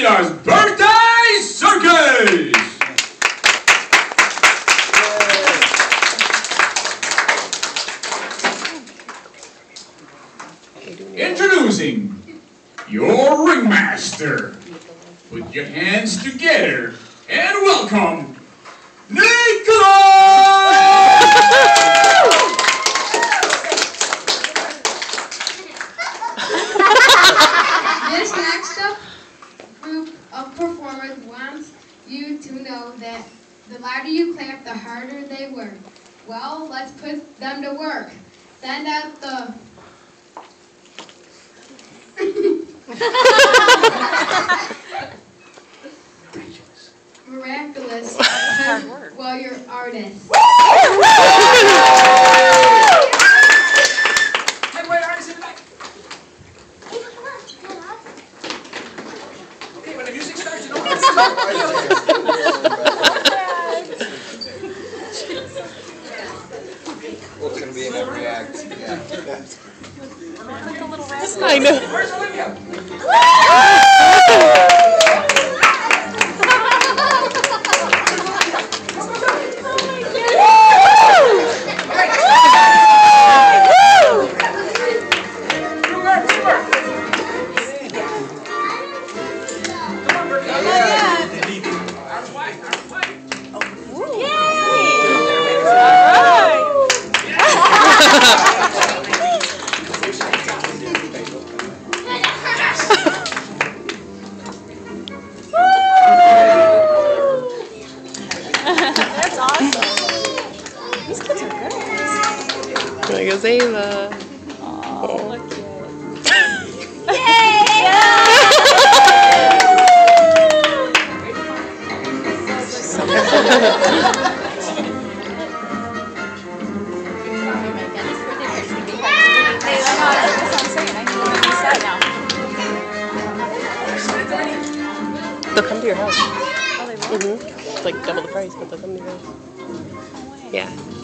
Birthday Circus! Introducing your ringmaster. Put your hands together and welcome know that the louder you clap, the harder they work. Well, let's put them to work. Send out the miraculous while you're artists. Headway artists in the back. Okay, when the music starts, you know. Well, it's gonna be in every act, yeah. I know. Where's Olivia? This. There goes Ava. Oh, look They'll come to your house. Mm-hmm. It's like double the price, but they'll come to your house. Yeah.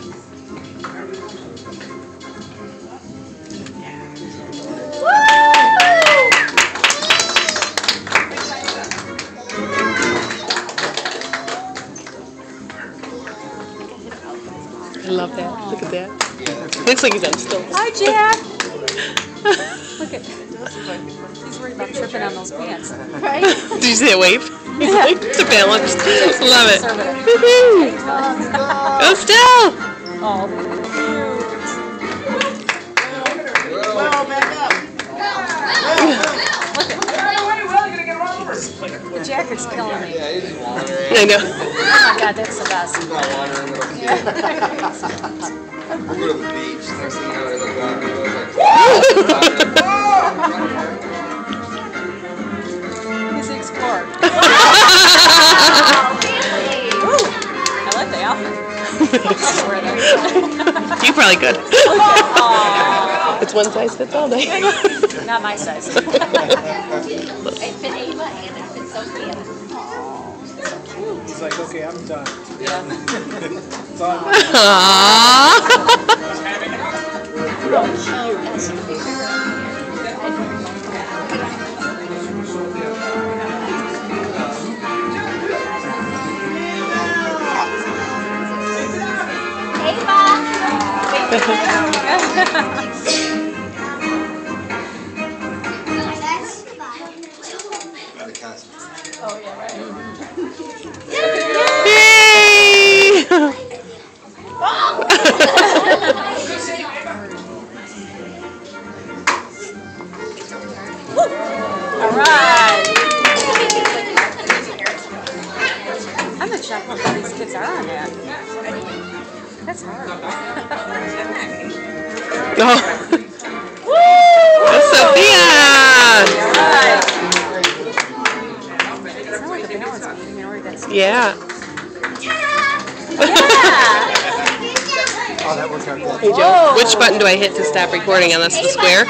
I love that. Look at that. Looks like he's on stilts. Hi, Jack. Look at. He's worried about tripping on those pants. Right? Did you see that wave? He's like to balance. Love it. Conservative. Woohoo! Go still! Oh, cute. Look at Wait, wait, well, you're gonna get run over. the jacket's killing me. Yeah, he's wandering. I know. My god, that's the best. He's not wandering, but okay. We go to the beach, next thing you know, I look out, and I like, He's the explorer. I like the outfit. I'll wear that. You probably could. Aw, It's one size fits all day. not my size. I fit Ava and I fit Sophia. He's like, okay, I'm done. Yeah. It's on. Aww. gotta Yay! All right. I'm not sure how these kids are on that. That's hard. Oh. Yeah. Yeah. Oh, that worked out good. Hey Joe, which button do I hit to stop recording unless? The square?